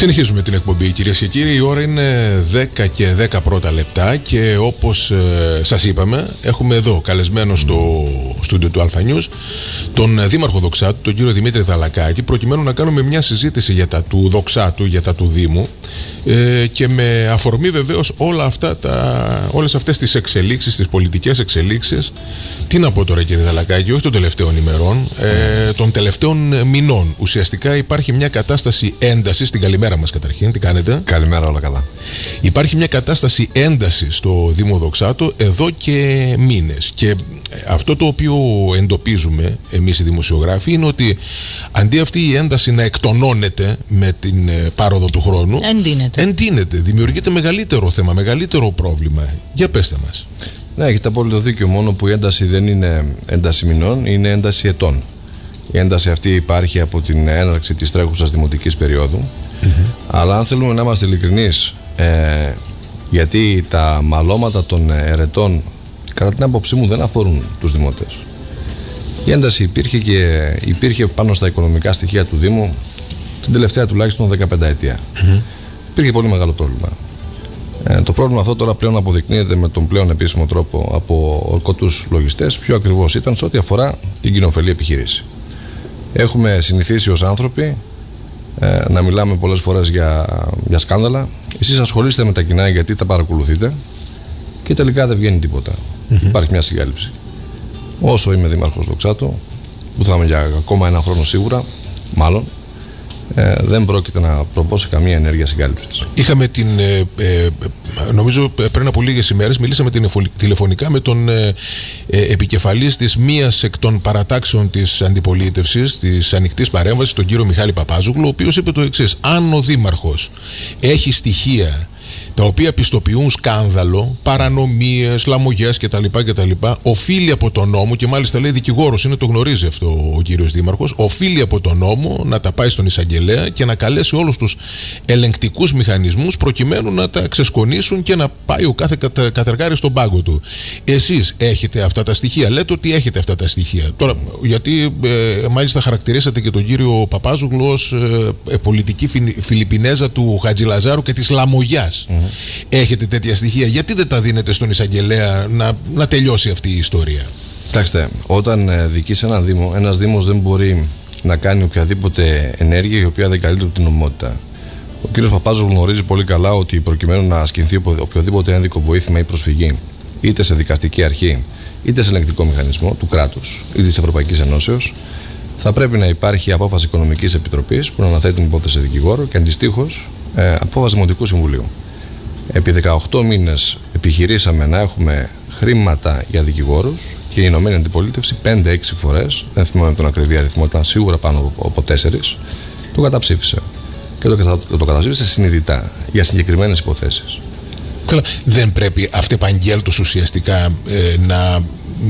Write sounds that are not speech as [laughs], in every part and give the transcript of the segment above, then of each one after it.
Συνεχίζουμε την εκπομπή κυρίες και κύριοι. Η ώρα είναι 10 και 10 πρώτα λεπτά και όπως ε, σας είπαμε, έχουμε εδώ καλεσμένο στο στούντιο του Αλφα News τον Δήμαρχο Δοξάτου, τον κύριο Δημήτρη Δαλακάκη, προκειμένου να κάνουμε μια συζήτηση για τα του Δοξάτου, για τα του Δήμου ε, και με αφορμή βεβαίως όλα αυτά τα, όλες αυτές τις εξελίξεις, τις πολιτικές εξελίξεις τι να πω τώρα κύριε Δαλακάκη, όχι των τελευταίων ημερών, ε, των τελευταίων μηνών. Ουσιαστικά υπάρχει μια κατάσταση έντασης στην καλημέρα μας καταρχήν. Τι κάνετε; Καλημέρα, όλα καλά. Υπάρχει μια κατάσταση ένταση στο Δήμο Δοξάτο εδώ και μήνες. Και ε, αυτό το οποίο εντοπίζουμε εμείς οι δημοσιογράφοι είναι ότι αντί αυτή η ένταση να εκτονώνεται με την ε, πάροδο του χρόνου. Εντείνεται. Εντείνεται. Δημιουργείται μεγαλύτερο θέμα, μεγαλύτερο πρόβλημα. Για πέστε μας. Ναι, έχετε απόλυτο δίκιο. Μόνο που η ένταση δεν είναι ένταση μηνών, είναι ένταση ετών. Η ένταση αυτή υπάρχει από την έναρξη της τρέχουσας δημοτικής περίοδου. Αλλά αν θέλουμε να είμαστε ειλικρινείς, ε, γιατί τα μαλώματα των ερετών, κατά την άποψή μου, δεν αφορούν τους δημότες. Η ένταση υπήρχε και υπήρχε πάνω στα οικονομικά στοιχεία του Δήμου την τελευταία τουλάχιστον 15 ετία. Υπήρχε πολύ μεγάλο πρόβλημα. Ε, το πρόβλημα αυτό τώρα πλέον αποδεικνύεται με τον πλέον επίσημο τρόπο από ορκωτούς λογιστές, ποιο ακριβώς ήταν σε ό,τι αφορά την κοινοφελή επιχείρηση. Έχουμε συνηθίσει ως άνθρωποι ε, να μιλάμε πολλές φορές για, για σκάνδαλα. Εσείς ασχολείστε με τα κοινά γιατί τα παρακολουθείτε και τελικά δεν βγαίνει τίποτα. Υπάρχει μια συγκάλυψη. Όσο είμαι δήμαρχος Δοξάτο, που θα είμαι για ακόμα ένα χρόνο σίγουρα, μάλλον, ε, δεν πρόκειται να προβώ σε καμία ενέργεια συγκάλυψης. Είχαμε την. Ε, ε, νομίζω πριν από λίγες ημέρες μιλήσαμε τηλεφωνικά με τον ε, ε, επικεφαλής της μίας εκ των παρατάξεων της αντιπολίτευσης, της ανοιχτής παρέμβασης, τον κύριο Μιχάλη Παπάζουγλου, ο οποίος είπε το εξής: Αν ο Δήμαρχος έχει στοιχεία τα οποία πιστοποιούν σκάνδαλο, παρανομίες, λαμογέ κτλ, κτλ. Οφείλει από τον νόμο, και μάλιστα λέει δικηγόρος, είναι το γνωρίζει αυτό ο κύριος Δήμαρχος, οφείλει από τον νόμο να τα πάει στον εισαγγελέα και να καλέσει όλους τους ελεγκτικούς μηχανισμούς προκειμένου να τα ξεσκονίσουν και να πάει ο κάθε κατεργάρι στον πάγκο του. Εσείς έχετε αυτά τα στοιχεία, λέτε ότι έχετε αυτά τα στοιχεία. Τώρα, γιατί ε, μάλιστα χαρακτηρίσατε και τον κύριο Παπάζουγλου ω ε, πολιτική Φιλιππινέζα του Χατζηλαζάρου και της Λαμογιάς έχετε τέτοια στοιχεία, γιατί δεν τα δίνετε στον εισαγγελέα να, να τελειώσει αυτή η ιστορία; Κοιτάξτε, όταν ε, διοικεί έναν Δήμο, ένας Δήμος δεν μπορεί να κάνει οποιαδήποτε ενέργεια η οποία δεν καλύπτει την νομιμότητα. Ο κ. Παπάζος γνωρίζει πολύ καλά ότι προκειμένου να ασκηθεί οποιοδήποτε ένδικο βοήθημα ή προσφυγή, είτε σε δικαστική αρχή, είτε σε ελεγκτικό μηχανισμό του κράτους ή της Ευρωπαϊκής Ενώσεως, θα πρέπει να υπάρχει απόφαση Οικονομικής Επιτροπής που να αναθέτει την υπόθεση δικηγόρο και αντιστοίχως ε, απόφαση Δημοτικού Συμβουλίου. Επί 18 μήνες επιχειρήσαμε να έχουμε χρήματα για δικηγόρους και η Ηνωμένη Αντιπολίτευση 5-6 φορές, δεν θυμάμαι τον ακριβή αριθμό, ήταν σίγουρα πάνω από 4, το καταψήφισε. Και το, το καταψήφισε συνειδητά για συγκεκριμένες υποθέσεις. Δεν πρέπει αυτεπαγγέλτος ουσιαστικά ε, να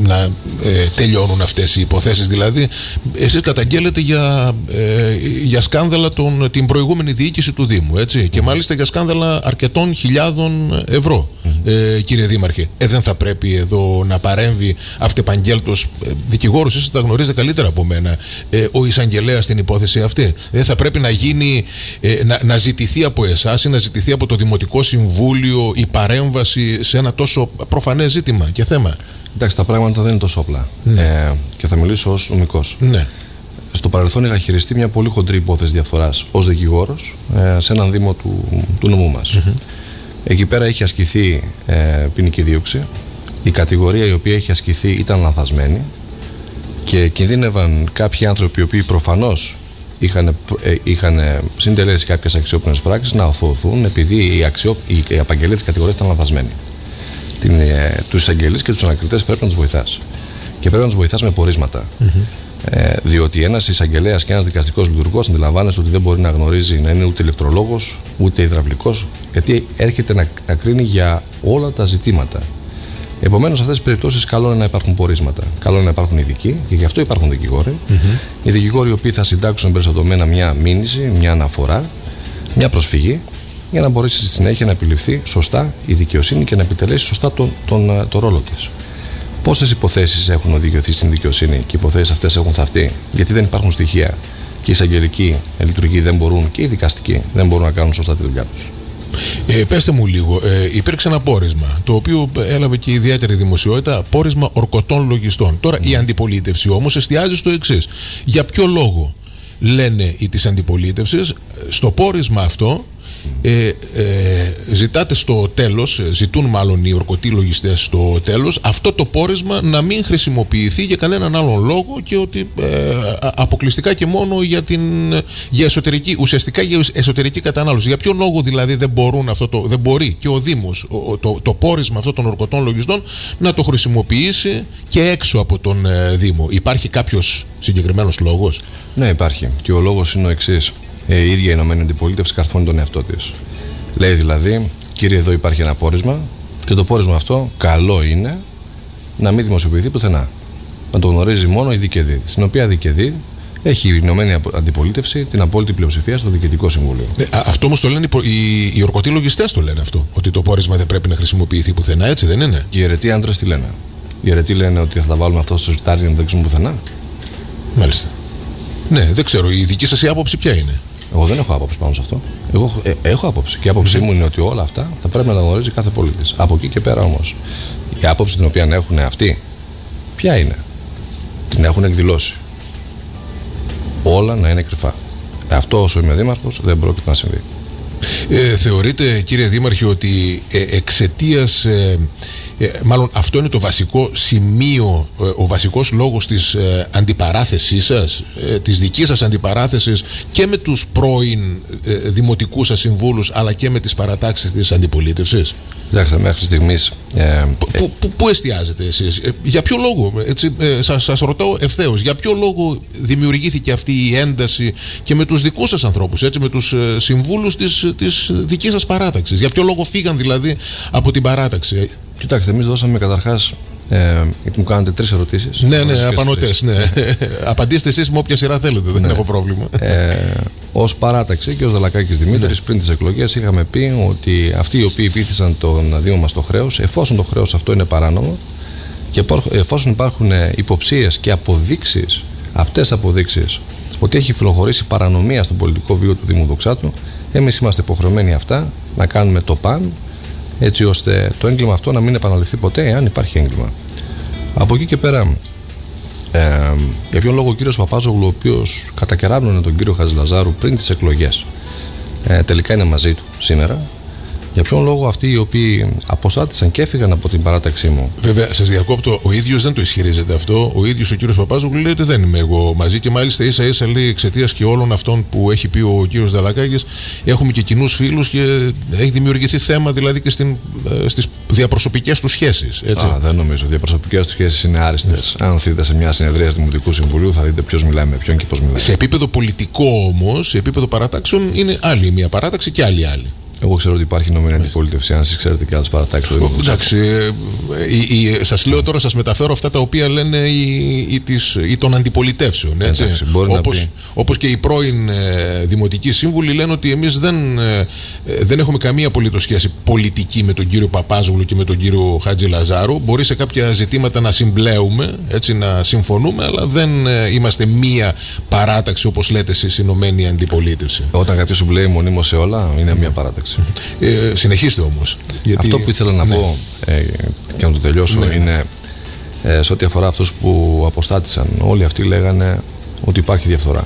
να ε, τελειώνουν αυτές οι υποθέσεις. Δηλαδή εσείς καταγγέλλετε για, ε, για σκάνδαλα τον, την προηγούμενη διοίκηση του Δήμου έτσι, και μάλιστα για σκάνδαλα αρκετών χιλιάδων ευρώ ε, κύριε Δήμαρχε. Ε, δεν θα πρέπει εδώ να παρέμβει αυτεπαγγέλτος ε, δικηγόρος εσείς τα γνωρίζετε καλύτερα από μένα ε, ο εισαγγελέας στην υπόθεση αυτή. Δεν θα πρέπει να γίνει να, να ζητηθεί από εσάς ή να ζητηθεί από το Δημοτικό Συμβούλιο η παρέμβαση σε ένα τόσο προφανές ζήτημα και θέμα Εντάξει, τα πράγματα δεν είναι τόσο απλά. Ναι. Ε, και θα μιλήσω ως νομικός. Ναι. Στο παρελθόν είχα χειριστεί μια πολύ χοντρή υπόθεση διαφθοράς ως δικηγόρος ε, σε έναν Δήμο του, του νομού μας. Εκεί πέρα είχε ασκηθεί ε, ποινική δίωξη. Η κατηγορία η οποία είχε ασκηθεί ήταν λανθασμένη και κινδύνευαν κάποιοι άνθρωποι οι οποίοι προφανώς είχαν, ε, είχαν συντελέσει κάποιες αξιόπινες πράξεις να οθωθούν επειδή οι, αξιό, οι, οι απαγγελίε της κατηγορίας ήταν λανθασμένοι την, ε, τους εισαγγελείς και τους ανακριτές πρέπει να τους βοηθάς. Και πρέπει να τους βοηθάς με πορίσματα. Ε, διότι ένας εισαγγελέας και ένας δικαστικός λειτουργός αντιλαμβάνεστε ότι δεν μπορεί να γνωρίζει να είναι ούτε ηλεκτρολόγος ούτε υδραυλικός, γιατί έρχεται να, να κρίνει για όλα τα ζητήματα. Επομένως, σε αυτές τις περιπτώσεις, καλό είναι να υπάρχουν πορίσματα. Καλό είναι να υπάρχουν ειδικοί, και γι' αυτό υπάρχουν δικηγόροι. Mm-hmm. Οι δικηγόροι οι οποίοι θα συντάξουν εμπεριστατωμένα μια μήνυση, μια αναφορά, μια προσφυγή για να μπορέσει στη συνέχεια να επιληφθεί σωστά η δικαιοσύνη και να επιτελέσει σωστά τον, τον, ε, τον ρόλο της. Πόσες υποθέσεις έχουν οδηγηθεί στην δικαιοσύνη και οι υποθέσεις αυτές έχουν θαυτεί, γιατί δεν υπάρχουν στοιχεία και οι εισαγγελικοί λειτουργοί δεν μπορούν και οι δικαστικοί δεν μπορούν να κάνουν σωστά τη δουλειά τους. Ε, πέστε μου λίγο, ε, υπήρξε ένα πόρισμα το οποίο έλαβε και ιδιαίτερη δημοσιότητα, πόρισμα ορκωτών λογιστών. Τώρα η αντιπολίτευση όμως εστιάζει στο εξής. Για ποιο λόγο λένε οι της αντιπολίτευσης στο πόρισμα αυτό ε, ε, ζητάτε στο τέλος, ε, ζητούν μάλλον οι ορκωτοί λογιστές στο τέλος αυτό το πόρισμα να μην χρησιμοποιηθεί για κανέναν άλλον λόγο και ότι ε, αποκλειστικά και μόνο για, την, για εσωτερική, ουσιαστικά για εσωτερική κατανάλωση. Για ποιο λόγο δηλαδή δεν, μπορούν αυτό το, δεν μπορεί και ο Δήμος το, το πόρισμα αυτών των ορκωτών λογιστών να το χρησιμοποιήσει και έξω από τον Δήμο. Υπάρχει κάποιος συγκεκριμένος λόγος; Ναι υπάρχει και ο λόγος είναι ο εξής ε, η ίδια η Ηνωμένη Αντιπολίτευση καρφώνει τον εαυτό της. Λέει δηλαδή, κύριε, εδώ υπάρχει ένα πόρισμα και το πόρισμα αυτό καλό είναι να μην δημοσιοποιηθεί πουθενά. Να το γνωρίζει μόνο η Δικαιδή. Στην οποία Δικαιδή έχει η Ηνωμένη Αντιπολίτευση την απόλυτη πλειοψηφία στο Διοικητικό Συμβούλιο. Ε, αυτό όμως το λένε οι, οι ορκωτοί λογιστές το λένε αυτό. Ότι το πόρισμα δεν πρέπει να χρησιμοποιηθεί πουθενά, έτσι δεν είναι; Και οι αιρετοί άντρες τι λένε; Οι αιρετοί λένε ότι θα τα βάλουμε αυτό στο ζητάρι για να δεν πουθενά; Μάλιστα. Ναι, δεν ξέρω. Η δική σας άποψη ποια είναι; Εγώ δεν έχω άποψη πάνω σε αυτό. Εγώ ε, έχω άποψη. Και η άποψή μου είναι ότι όλα αυτά θα πρέπει να τα γνωρίζει κάθε πολίτης. Από εκεί και πέρα όμως, η άποψη την οποία έχουν αυτοί, ποια είναι; Την έχουν εκδηλώσει. Όλα να είναι κρυφά. Αυτό όσο είμαι δήμαρχος δεν πρόκειται να συμβεί. Ε, θεωρείτε κύριε Δήμαρχε ότι ε, εξαιτίας ε, ε, μάλλον αυτό είναι το βασικό σημείο, ε, ο βασικός λόγος της ε, αντιπαράθεσής σας, της δικής σας αντιπαράθεσης και με τους πρώην δημοτικούς σας συμβούλους αλλά και με τις παρατάξεις της αντιπολίτευσης; Κοιτάξτε, μέχρι στιγμής. Ε, πού, πού, πού εστιάζετε εσείς, για ποιο λόγο, έτσι, ε, σας, σας ρωτάω ευθέως, για ποιο λόγο δημιουργήθηκε αυτή η ένταση και με τους δικούς σας ανθρώπους, έτσι, με τους ε, συμβούλους της, της δικής σας παράταξης; Για ποιο λόγο φύγαν δηλαδή από την παράταξη; Κοιτάξτε, εμείς δώσαμε καταρχάς. Ε, γιατί μου κάνετε τρεις ερωτήσεις. Ναι, ναι, απανοτές. Ναι. [laughs] Απαντήστε εσείς με όποια σειρά θέλετε, δεν ναι. έχω πρόβλημα. Ε, Ω παράταξη και ως Δαλακάκης Δημήτρης, ναι. πριν τις εκλογές, είχαμε πει ότι αυτοί οι οποίοι πήθησαν τον Δήμο μας το χρέος, εφόσον το χρέος αυτό είναι παράνομο και εφόσον υπάρχουν υποψίες και αποδείξεις, απτές αποδείξεις, ότι έχει φιλοχωρήσει παρανομία στον πολιτικό βίο του Δήμου Δοξάτου, εμείς είμαστε υποχρεωμένοι αυτά να κάνουμε το παν έτσι ώστε το έγκλημα αυτό να μην επαναληφθεί ποτέ εάν υπάρχει έγκλημα. Από εκεί και πέρα, ε, για ποιον λόγο ο κύριος Παπάζογλου, ο οποίος κατακεράβνωνε τον κύριο Χαζηλαζάρου πριν τις εκλογές, ε, τελικά είναι μαζί του σήμερα για ποιον λόγο αυτοί οι οποίοι αποστάτησαν και έφυγαν από την παράταξή μου; Βέβαια, σας διακόπτω, ο ίδιος δεν το ισχυρίζεται αυτό. Ο ίδιος ο κύριος Παπάζογλου λέει ότι δεν είμαι εγώ μαζί και μάλιστα ίσα ίσα λέει εξαιτίας και όλων αυτών που έχει πει ο κύριος Δαλακάκης, έχουμε και κοινούς φίλους και έχει δημιουργηθεί θέμα δηλαδή και ε, στις διαπροσωπικές του σχέσεις. Α, δεν νομίζω. Οι διαπροσωπικές του σχέσεις είναι άριστες. Ναι. Αν δείτε σε μια συνεδρία Δημοτικού Συμβουλίου, θα δείτε ποιος μιλάει με ποιον και πώς μιλάει. Σε επίπεδο πολιτικό όμως, σε επίπεδο παρατάξεων, είναι άλλη μια παράταξη και άλλη άλλη. Εγώ ξέρω ότι υπάρχει νομική αντιπολίτευση, αν εσεί ξέρετε και άλλε παρατάξει. Εντάξει. Ε, σας λέω τώρα, σας μεταφέρω αυτά τα οποία λένε οι, οι, τις, οι των αντιπολιτεύσεων. Έτσι. Εντάξει, όπως, όπως και οι πρώην ε, δημοτικοί σύμβουλοι λένε ότι εμείς δεν, ε, δεν έχουμε καμία απολύτως σχέση πολιτική με τον κύριο Παπάζογλου και με τον κύριο Χάτζη Λαζάρου. Μπορεί σε κάποια ζητήματα να συμπλέουμε, έτσι, να συμφωνούμε, αλλά δεν ε, είμαστε μία παράταξη όπως λέτε εσείς, Ηνωμένη Αντιπολίτευση. Όταν κάποιος σου μπλέει μονίμως σε όλα, είναι μία παράταξη. Ε, συνεχίστε όμως. Γιατί... Αυτό που ήθελα να ναι. πω ε, και να το τελειώσω ναι. είναι ε, σε ό,τι αφορά αυτούς που αποστάτησαν. Όλοι αυτοί λέγανε ότι υπάρχει διαφθορά.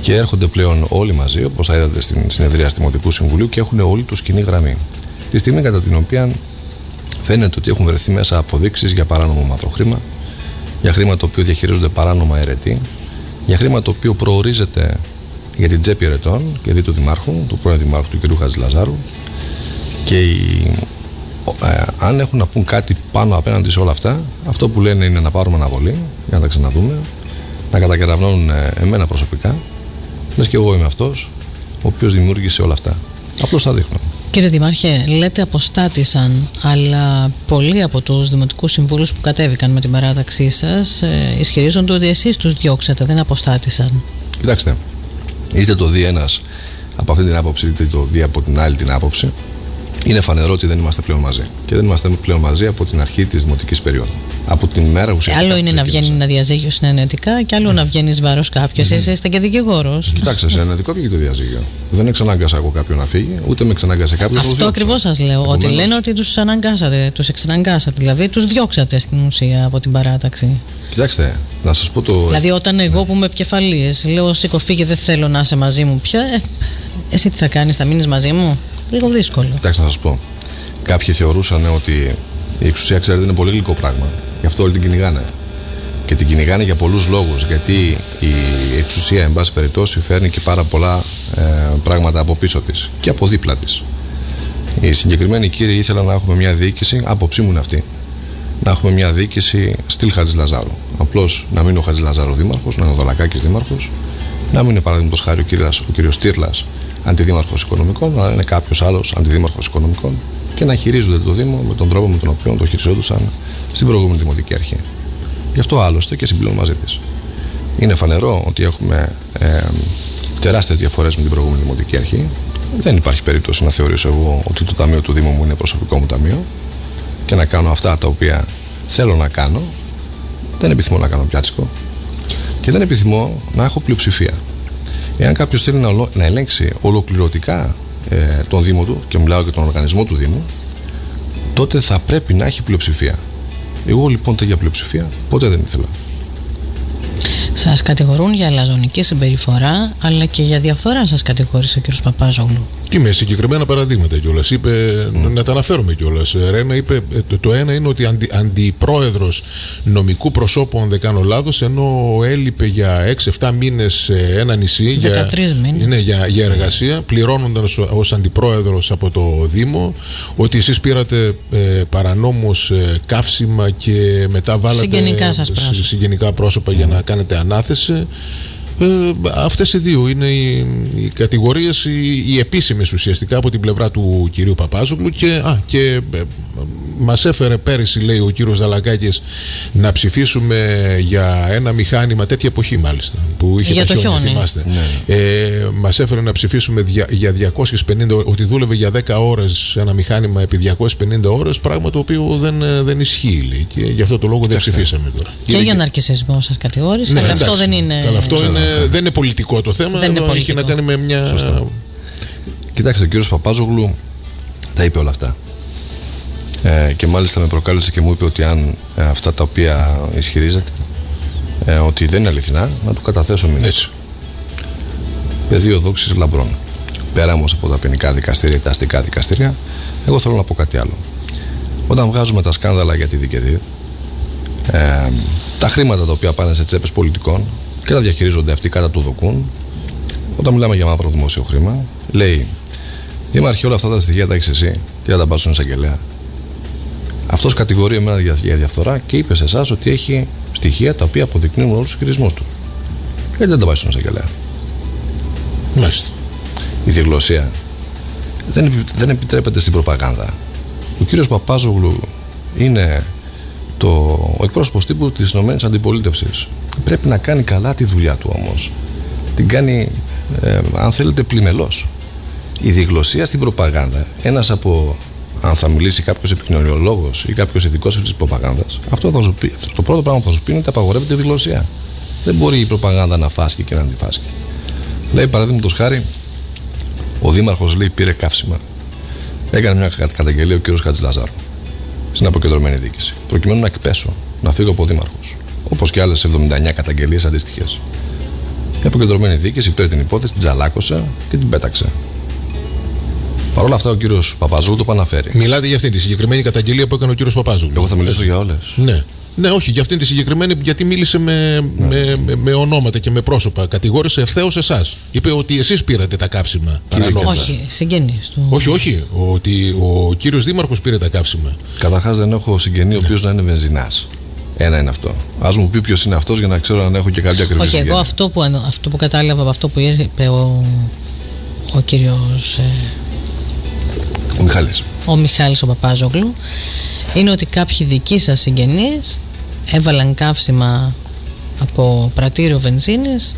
Και έρχονται πλέον όλοι μαζί, όπως θα είδατε στην συνεδρία του Δημοτικού Συμβουλίου, και έχουν όλοι τους κοινή γραμμή. Τη στιγμή κατά την οποία φαίνεται ότι έχουν βρεθεί μέσα αποδείξεις για παράνομο μαύρο χρήμα, για χρήμα το οποίο διαχειρίζονται παράνομα αιρετοί, για χρήμα το οποίο προορίζεται για την τσέπη ερετών και δι του Δημάρχου, του πρώην Δημάρχου του κ. Χαζηλαζάρου και οι, ε, αν έχουν να πούν κάτι πάνω απέναντι σε όλα αυτά, αυτό που λένε είναι να πάρουμε αναβολή για να τα ξαναδούμε, να κατακεραυνώνουν ε, εμένα προσωπικά, λες και εγώ είμαι αυτός ο οποίος δημιούργησε όλα αυτά. Απλώς θα δείχνω. Κύριε Δημάρχε, λέτε αποστάτησαν, αλλά πολλοί από τους δημοτικούς συμβούλους που κατέβηκαν με την παράταξή σας ε, ισχυρίζονται ότι εσείς τους διώξατε, δεν αποστάτησαν. Κοιτάξτε, είτε το δει ένας από αυτή την άποψη, είτε το δει από την άλλη την άποψη. είναι φανερό ότι δεν είμαστε πλέον μαζί. Και δεν είμαστε πλέον μαζί από την αρχή της δημοτικής περίοδου. Από την μέρα ουσιαστικά. Άλλο είναι να βγαίνει ένα διαζύγιο συνενετικά και άλλο να βγαίνεις βάρος κάποιος. Mm. Εσύ είστε και δικηγόρος. Κοιτάξτε, συνενετικό βγήκε το διαζύγιο. Δεν εξανάγκασα εγώ κάποιον να φύγει, ούτε με εξανάγκασε κάποιος Αυτό ακριβώς σας λέω. Επομένως... Ότι λένε ότι τους αναγκάσατε, τους εξαναγκάσατε. Δηλαδή τους διώξατε στην ουσία από την παράταξη. Κοιτάξτε, να σας πω το. Δηλαδή, όταν εγώ που είμαι επικεφαλής λέω σήκω φύγε, δεν θέλω να είσαι μαζί μου πια, ε, εσύ τι θα κάνεις, θα μείνεις μαζί μου; Λίγο δύσκολο. Κοιτάξτε, να σας πω. Κάποιοι θεωρούσαν ότι η εξουσία, ξέρετε, είναι πολύ γλυκό πράγμα. Γι' αυτό όλοι την κυνηγάνε. Και την κυνηγάνε για πολλούς λόγους. Γιατί η εξουσία, εν πάση περιπτώσει, φέρνει και πάρα πολλά ε, πράγματα από πίσω της και από δίπλα της. Οι συγκεκριμένοι κύριοι ήθελαν να έχουμε μια διοίκηση, άποψή μου είναι αυτή, να έχουμε μια διοίκηση στυλ Χατζη Λαζάρου. Απλώς να μην είναι ο Χατζη Λαζάρου δήμαρχος, να είναι ο Δολακάκη δήμαρχος, να μην είναι παραδείγματος χάρη ο κύριος Τύρλα αντιδήμαρχος οικονομικών, αλλά είναι κάποιος άλλος αντιδήμαρχος οικονομικών και να χειρίζονται το Δήμο με τον τρόπο με τον οποίο το χειριζόντουσαν στην προηγούμενη Δημοτική Αρχή. Γι' αυτό άλλωστε και συμπληρώνω μαζί της. Είναι φανερό ότι έχουμε ε, τεράστιες διαφορές με την προηγούμενη Δημοτική Αρχή. Δεν υπάρχει περίπτωση να θεωρήσω εγώ ότι το ταμείο του Δήμου μου είναι προσωπικό μου ταμείο και να κάνω αυτά τα οποία θέλω να κάνω. Δεν επιθυμώ να κάνω πιάτσικο και δεν επιθυμώ να έχω πλειοψηφία. Εάν κάποιος θέλει να, να ελέγξει ολοκληρωτικά ε, τον Δήμο του, και μιλάω και τον οργανισμό του Δήμου, τότε θα πρέπει να έχει πλειοψηφία. Εγώ λοιπόν τέτοια πλειοψηφία ποτέ δεν ήθελα. Σας κατηγορούν για λαζονική συμπεριφορά, αλλά και για διαφθορά σας κατηγόρησε ο κ. Παπάζογλου. Τι με συγκεκριμένα παραδείγματα κιόλας. Είπε, mm. να τα αναφέρουμε κιόλας. Ρένα είπε, ε, το, το ένα είναι ότι αντι, αντιπρόεδρος νομικού προσώπου, αν δεν κάνω λάθος, ενώ έλειπε για 6-7 μήνες σε ένα νησί για, μήνες. Ναι, για, για εργασία, πληρώνονταν ως αντιπρόεδρος από το Δήμο, ότι εσείς πήρατε ε, παρανόμως ε, καύσιμα και μετά βάλατε συγγενικά, σας συγγενικά πρόσωπα για να κάνετε ανάθεση. Ε, αυτές οι δύο είναι οι, οι κατηγορίες οι, οι επίσημες ουσιαστικά από την πλευρά του κυρίου Παπάζογλου και, α, και ε, μας έφερε πέρυσι λέει ο κύριος Δαλακάκης να ψηφίσουμε για ένα μηχάνημα τέτοια εποχή μάλιστα που είχε για το χιόνι, θυμάστε. Ναι. ε, μας έφερε να ψηφίσουμε για, για 250 ότι δούλευε για 10 ώρες ένα μηχάνημα επί 250 ώρες πράγμα το οποίο δεν, δεν ισχύει λέει, και γι' αυτό το λόγο δεν ψηφίσαμε τώρα. Και για ναρκισισμό σας κατηγόρησε ναι, αλλά αυτό δεν είναι αυτό είναι, δεν είναι πολιτικό το θέμα δεν είναι έχει να κάνει με μια Κοιτάξτε, ο κύριος Παπάζογλου τα είπε όλα αυτά. Ε, και μάλιστα με προκάλεσε και μου είπε ότι αν ε, αυτά τα οποία ισχυρίζεται ε, ότι δεν είναι αληθινά, να του καταθέσω μήνυση. Πεδίο δόξη λαμπρών. Πέρα όμως από τα ποινικά δικαστήρια ή τα αστικά δικαστήρια, εγώ θέλω να πω κάτι άλλο. Όταν βγάζουμε τα σκάνδαλα για τη δικαιοσύνη, ε, τα χρήματα τα οποία πάνε σε τσέπες πολιτικών και τα διαχειρίζονται αυτοί κατά του δοκούν, όταν μιλάμε για μαύρο δημόσιο χρήμα, λέει Δήμαρχε, όλα αυτά τα στοιχεία τα έχεις εσύ και θα τα πας στον εισαγγελέα. Αυτός κατηγορεί εμένα για διαφθορά και είπε σε εσάς ότι έχει στοιχεία τα οποία αποδεικνύουν όλους τους χειρισμούς του. Γιατί δεν τα πάει στον εισαγγελέα. Μάλιστα. Η διαγλωσία δεν, δεν επιτρέπεται στην προπαγάνδα. Ο κύριος Παπάζογλου είναι το, ο εκπρόσωπος τύπου της Ηνωμένης Αντιπολίτευσης. Πρέπει να κάνει καλά τη δουλειά του όμως. Την κάνει, ε, αν θέλετε, πλημελώς. Η διαγλωσία στην προπαγάνδα, ένας από αν θα μιλήσει κάποιος επικοινωνιολόγος ή κάποιος ειδικός της προπαγάνδας, αυτό θα σου πει, το πρώτο πράγμα που θα σου πει είναι ότι απαγορεύεται η διγλωσία. Δεν μπορεί η προπαγάνδα να φάσκει και να αντιφάσκει. Λέει παραδείγματος χάρη, ο Δήμαρχος λέει πήρε καύσιμα. Έκανε μια καταγγελία ο κ. Χατζηλαζάρου στην αποκεντρωμένη διοίκηση. Προκειμένου να εκπέσω, να φύγω από Δήμαρχος. Όπως και άλλες 79 καταγγελίες αντίστοιχες. Η αποκεντρωμένη διοίκηση πήρε την υπόθεση, την τζαλάκωσε και την πέταξε. Παρ' όλα αυτά ο κύριος Παπαζούγλου το αναφέρει. Μιλάτε για αυτή τη συγκεκριμένη καταγγελία που έκανε ο κύριος Παπαζούγλου. Εγώ θα μιλήσω για όλες. Ναι. Ναι, όχι, για αυτήν τη συγκεκριμένη, γιατί μίλησε με, ναι. με, με, με, ονόματα και με πρόσωπα. Κατηγόρησε ευθέως εσάς. Είπε ότι εσείς πήρατε τα καύσιμα. Όχι, συγγενείς του. Όχι, όχι. Ότι ο κύριος Δήμαρχος πήρε τα καύσιμα. Καταρχάς δεν έχω συγγενή ο οποίος να είναι βενζινάς. Ένα είναι αυτό. Α μου πει ποιος είναι αυτός για να ξέρω αν έχω και κάποια ακριβή Όχι, εγώ αυτό που, αυτό που κατάλαβα από αυτό που είπε ο, ο κύριος. Ε, ο Μιχάλης. Ο Μιχάλης ο Παπάζογλου είναι ότι κάποιοι δικοί σας συγγενείς έβαλαν καύσιμα από πρατήριο βενζίνης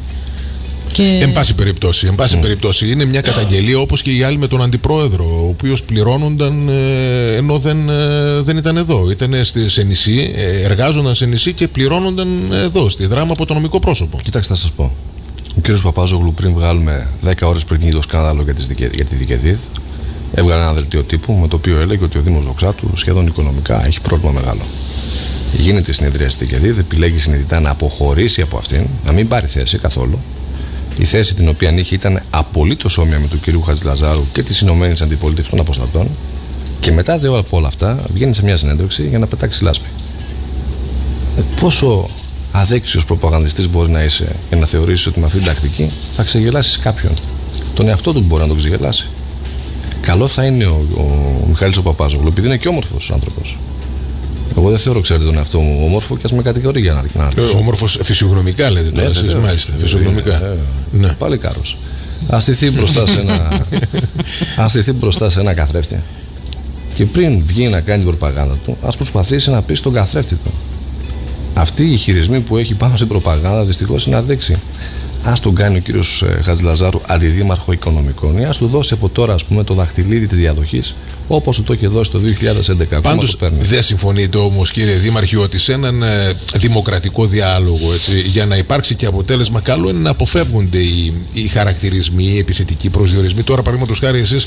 Και... Εν πάση περιπτώσει, εν πάση περιπτώσει είναι μια καταγγελία όπως και οι άλλοι με τον Αντιπρόεδρο, ο οποίος πληρώνονταν ε, ενώ δεν, ε, δεν ήταν εδώ. Ήταν σε νησί, ε, εργάζονταν σε νησί και πληρώνονταν εδώ, στη δράμα από το νομικό πρόσωπο. Κοιτάξτε, θα σας πω. Ο κύριος Παπάζογλου πριν βγάλουμε 10 ώρες πριν γίνει το σκάνδαλο για, για τη Δικαιδίδ, έβγαλε ένα δελτίο τύπου με το οποίο έλεγε ότι ο Δήμος Δοξάτου σχεδόν οικονομικά έχει πρόβλημα μεγάλο. Γίνεται η συνεδρία στην Δικαιδίδ, επιλέγει συνειδητά να αποχωρήσει από αυτήν, να μην πάρει θέση καθόλου, η θέση την οποία είχε ήταν απολύτως όμοια με του κυρίου Χατζηλαζάρου και της Ηνωμένης Αντιπολίτευσης των Αποστατών. Και μετά δε από όλα αυτά βγαίνει σε μια συνέντευξη για να πετάξει λάσπη. Ε, πόσο αδέξιος προπαγανδιστής μπορεί να είσαι και να θεωρήσεις ότι με αυτή την τακτική θα ξεγελάσεις κάποιον; Τον εαυτό του μπορεί να τον ξεγελάσει. Καλό θα είναι ο, ο Μιχάλης ο Παπάζογλου, επειδή είναι και όμορφος άνθρωπος. Εγώ δεν θεωρώ, ξέρετε, τον εαυτό μου όμορφο και ας με κατηγορεί για να να ε, Όμορφος φυσιογνωμικά λέτε τώρα, ναι, εσείς μάλιστα. Φυσιογνωμικά. Ε, ναι. Πάλι κάρος. Α στηθεί μπροστά σε ένα. [laughs] Α στηθεί μπροστά σε ένα καθρέφτη. Και πριν βγει να κάνει την προπαγάνδα του, ας προσπαθήσει να πει στον καθρέφτη του. Αυτοί οι χειρισμοί που έχει πάνω στην προπαγάνδα δυστυχώς είναι αδέξιοι ας τον κάνει ο κύριος ε, Χαζηλαζάρου αντιδήμαρχο οικονομικών ή ας του δώσει από τώρα ας πούμε, το δαχτυλίδι της διαδοχής όπως του το είχε δώσει το 2011. Πάντως δεν συμφωνείτε όμως, κύριε Δήμαρχε, ότι σε έναν ε, δημοκρατικό διάλογο έτσι, για να υπάρξει και αποτέλεσμα, καλό είναι να αποφεύγονται οι, οι χαρακτηρισμοί, οι επιθετικοί προσδιορισμοί. Τώρα, παραδείγματος χάρη, εσείς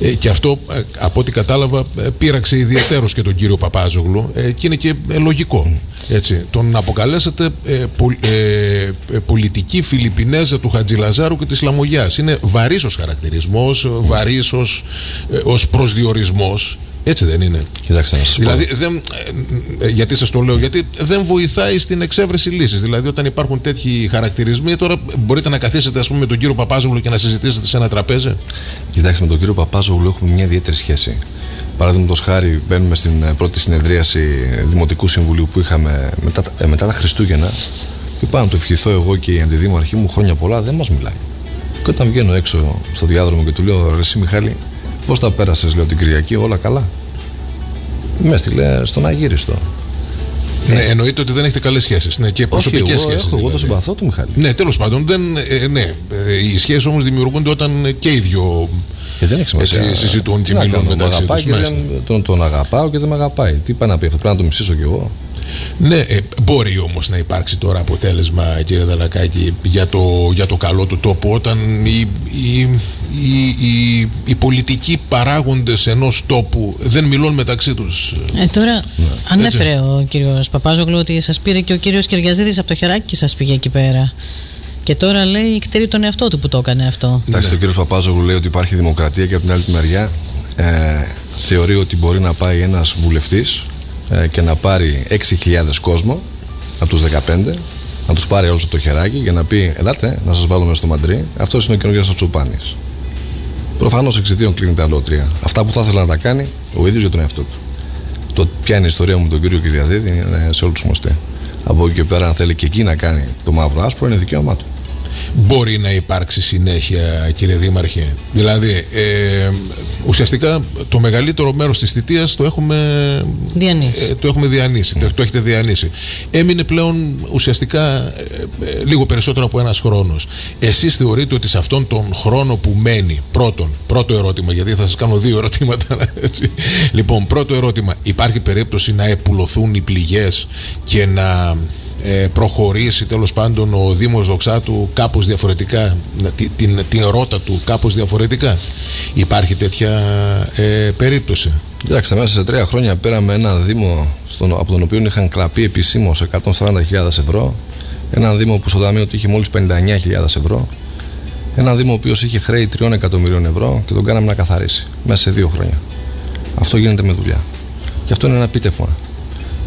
ε, και αυτό από ό,τι κατάλαβα πείραξε ιδιαίτερος και τον κύριο Παπάζογλου και είναι και λογικό. Έτσι, τον αποκαλέσατε ε, ε, πολιτική Φιλιππινέζα του Χατζηλαζάρου και της Λαμογιάς. Είναι βαρύς ως χαρακτηρισμός, βαρύς ως, ε, ως προσδιορισμός. Έτσι δεν είναι. Κοιτάξτε να σας πω. Δηλαδή, δεν, ε, γιατί σας το λέω, γιατί δεν βοηθάει στην εξέβρεση λύσης. Δηλαδή, όταν υπάρχουν τέτοιοι χαρακτηρισμοί, τώρα μπορείτε να καθίσετε ας πούμε, με τον κύριο Παπάζογλου και να συζητήσετε σε ένα τραπέζι; Κοιτάξτε, με τον κύριο Παπάζογλου έχουμε μια ιδιαίτερη σχέση. Παραδείγματο χάρη, μπαίνουμε στην ε, πρώτη συνεδρίαση Δημοτικού Συμβουλίου που είχαμε μετά, ε, μετά τα Χριστούγεννα. Και πάω να του ευχηθώ εγώ και η αντιδήμαρχή μου χρόνια πολλά, δεν μας μιλάει. Και όταν βγαίνω έξω στο διάδρομο και του λέω: Ρε, εσύ Μιχάλη, πώς τα πέρασες, λέω την Κυριακή, όλα καλά; Με έστειλε στον Αγύριστο. Ναι, εννοείται ότι δεν έχετε καλές σχέσεις. Ναι, και προσωπικές σχέσεις. Εγώ, δηλαδή. εγώ το συμπαθώ του Μιχάλη. Ναι, τέλος πάντων. Δεν, ε, ναι, οι σχέσεις όμως δημιουργούνται όταν και οι δύο ε, δεν έχει σημασία. Έτσι συζητούν και μιλούν μεταξύ τους. Τον, τον αγαπάω και δεν με αγαπάει. Τι πάει να πει αυτό, πρέπει να το μισήσω κι εγώ. Ναι, ε, μπορεί όμως να υπάρξει τώρα αποτέλεσμα κύριε Δαλακάκη για το, για το καλό του τόπου όταν οι, οι, οι, οι, πολιτικοί παράγοντες ενός τόπου δεν μιλούν μεταξύ τους. Ε, τώρα ναι. ανέφερε ο κύριος Παπάζογλου ότι σας πήρε και ο κύριος Κυριαζίδης από το χεράκι και σας πήγε εκεί πέρα. Και τώρα λέει εκτελεί τον εαυτό του που το έκανε αυτό. Εντάξει, ο κύριος Παπάζογλου λέει ότι υπάρχει δημοκρατία και από την άλλη μεριά ε, θεωρεί ότι μπορεί να πάει ένας βουλευτής ε, και να πάρει 6.000 κόσμο από τους 15, να τους πάρει όλους από το χεράκι για να πει: Ελάτε, να σας βάλουμε στο μαντρί. Αυτό είναι ο καινούργιο σα τσουπάνης. Προφανώς εξαιτίων κλείνει τα λότρια. Αυτά που θα ήθελα να τα κάνει ο ίδιος για τον εαυτό του. Το ποια είναι η ιστορία μου με τον κύριο Κυριαδίδη είναι σε όλους τους γνωστή. Από εκεί και πέρα, αν θέλει και εκεί να κάνει το μαύρο άσπρο, είναι δικαίωμά του μπορεί να υπάρξει συνέχεια κύριε Δήμαρχε. Δηλαδή ε, ουσιαστικά το μεγαλύτερο μέρος της θητείας το έχουμε διανύσει. Ε, το, έχουμε διανύσει το, το, έχετε διανύσει. Έμεινε πλέον ουσιαστικά ε, ε, λίγο περισσότερο από ένας χρόνος. Εσείς θεωρείτε ότι σε αυτόν τον χρόνο που μένει πρώτον, πρώτο ερώτημα γιατί θα σας κάνω δύο ερωτήματα [laughs] έτσι. λοιπόν πρώτο ερώτημα υπάρχει περίπτωση να επουλωθούν οι πληγές και να ε, προχωρήσει τέλος πάντων ο Δήμος Δοξάτου κάπως διαφορετικά, την, την, την ρότα του κάπως διαφορετικά. Υπάρχει τέτοια ε, περίπτωση. Κοιτάξτε, μέσα σε τρία χρόνια πέραμε ένα Δήμο στον, από τον οποίο είχαν κλαπεί επισήμως 140.000 ευρώ. Ένα Δήμο που στο Ταμείο του είχε μόλις 59.000 ευρώ. Ένα Δήμο ο οποίος είχε χρέη 3 εκατομμυρίων ευρώ και τον κάναμε να καθαρίσει μέσα σε δύο χρόνια. Αυτό γίνεται με δουλειά. Και αυτό είναι ένα επίτευγμα.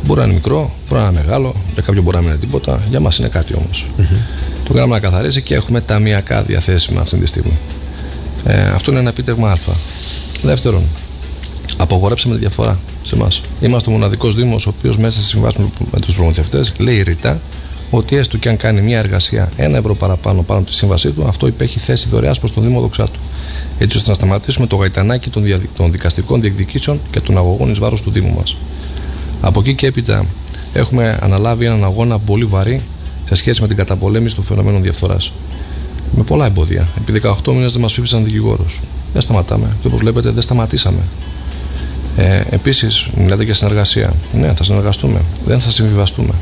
Μπορεί να είναι μικρό, μπορεί να είναι μεγάλο, για κάποιον μπορεί να μην είναι τίποτα. Για μας είναι κάτι όμως. Mm-hmm. Το κάναμε να καθαρίσει και έχουμε ταμιακά διαθέσιμα αυτή τη στιγμή. Ε, αυτό είναι ένα επίτευγμα Α. Δεύτερον, απογορέψαμε τη διαφορά σε εμάς. Είμαστε ο μοναδικός Δήμος ο οποίος μέσα στη συμβάση με τους προμηθευτές λέει ρητά ότι έστω και αν κάνει μια εργασία ένα ευρώ παραπάνω πάνω από τη σύμβασή του, αυτό υπέχει θέση δωρεάς προς τον Δήμο δοξά του. Έτσι ώστε να σταματήσουμε το γαϊτανάκι των, δικαστικών διεκδικήσεων και των αγωγών εις βάρος του Δήμου μας. Από εκεί και έπειτα έχουμε αναλάβει έναν αγώνα πολύ βαρύ σε σχέση με την καταπολέμηση των φαινομένων διαφθοράς. Με πολλά εμπόδια. Επί 18 μήνες δεν μας ψήφισαν δικηγόρο. Δεν σταματάμε. Και όπως βλέπετε, δεν σταματήσαμε. Ε, Επίσης, μιλάτε για συνεργασία. Ναι, θα συνεργαστούμε. Δεν θα συμβιβαστούμε.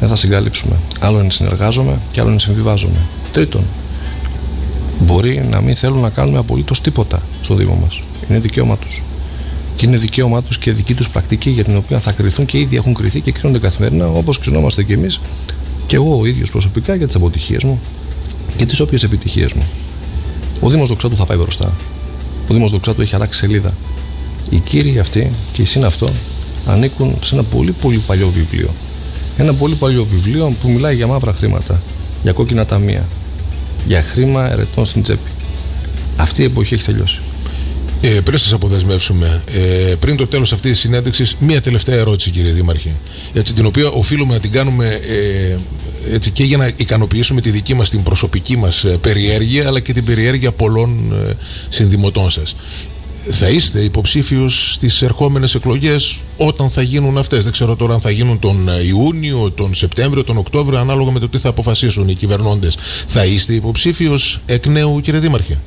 Δεν θα συγκαλύψουμε. Άλλο είναι συνεργάζομαι και άλλο είναι συμβιβάζομαι. Τρίτον, μπορεί να μην θέλουν να κάνουμε απολύτως τίποτα στο Δήμο μας. Είναι δικαίωμά τους. Και είναι δικαίωμά τους και δική τους πρακτική για την οποία θα κρυθούν και ήδη έχουν κρυθεί και κρίνονται καθημερινά όπως κρινόμαστε κι εμείς και εγώ ο ίδιος προσωπικά για τις αποτυχίες μου και τις όποιες επιτυχίες μου. Ο Δήμος Δοξάτου θα πάει μπροστά. Ο Δήμος Δοξάτου έχει αλλάξει σελίδα. Οι κύριοι αυτοί και οι συν αυτό ανήκουν σε ένα πολύ πολύ παλιό βιβλίο. Ένα πολύ παλιό βιβλίο που μιλάει για μαύρα χρήματα, για κόκκινα ταμεία, για χρήμα ερετών στην τσέπη. Αυτή η εποχή έχει τελειώσει. Ε, πριν σας αποδεσμεύσουμε, ε, πριν το τέλος αυτής της συνέντευξης, μία τελευταία ερώτηση, κύριε Δήμαρχε. Έτσι, την οποία οφείλουμε να την κάνουμε ε, έτσι, και για να ικανοποιήσουμε τη δική μας την προσωπική μας ε, περιέργεια, αλλά και την περιέργεια πολλών ε, συνδημοτών σας. Θα είστε υποψήφιος στις ερχόμενες εκλογές όταν θα γίνουν αυτές; Δεν ξέρω τώρα αν θα γίνουν τον ε, Ιούνιο, τον Σεπτέμβριο, τον Οκτώβριο, ανάλογα με το τι θα αποφασίσουν οι κυβερνώντες. Θα είστε υποψήφιος εκ νέου, κύριε Δήμαρχε;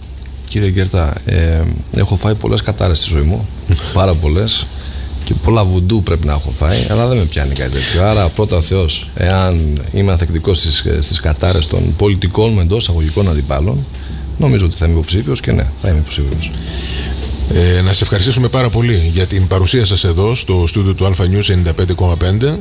Κύριε Γκέρτα, ε, έχω φάει πολλές κατάρες στη ζωή μου, πάρα πολλές και πολλά βουντού πρέπει να έχω φάει, αλλά δεν με πιάνει κάτι τέτοιο. Άρα, πρώτα ο Θεός, εάν είμαι ανθεκτικός στις στις κατάρες των πολιτικών με εντός αγωγικών αντιπάλων, νομίζω ότι θα είμαι υποψήφιος και ναι, θα είμαι υποψήφιος. Ε, να σε ευχαριστήσουμε πάρα πολύ για την παρουσία σας εδώ στο στούντιο του Alpha News 95,5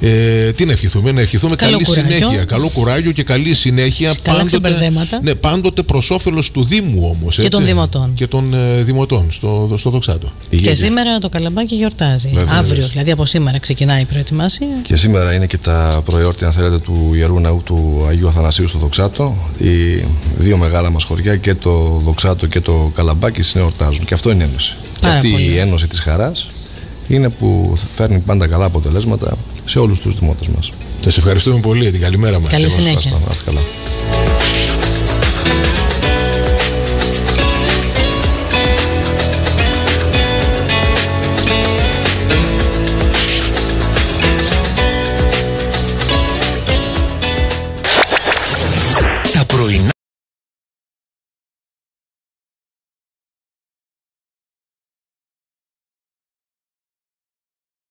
ε, τι να ευχηθούμε, να ευχηθούμε Καλό καλή κουράγιο. συνέχεια. Καλό κουράγιο και καλή συνέχεια. Καλά ξεμπερδέματα. Ναι, πάντοτε προς όφελος του Δήμου όμως. Και των δημοτών. Και των ε, δημοτών στο, στο Δοξάτο. Και σήμερα το καλαμπάκι γιορτάζει. Βέβαια, Αύριο, βέβαια. δηλαδή από σήμερα ξεκινάει η προετοιμασία. Και σήμερα είναι και τα προεόρτια, αν θέλετε, του Ιερού Ναού του Αγίου Αθανασίου στο Δοξάτο. Οι δύο μεγάλα μας χωριά, και το Δοξάτο και το Καλαμπάκι, συνεορτάζουν. Και αυτό είναι ένωση. Και Πάρα αυτή πολύ. η ένωση της χαράς είναι που φέρνει πάντα καλά αποτελέσματα σε όλους τους δημότες μας. Σας ευχαριστούμε πολύ για την καλημέρα μας. Καλή συνέχεια. Ευχαριστώ. Να είστε καλά.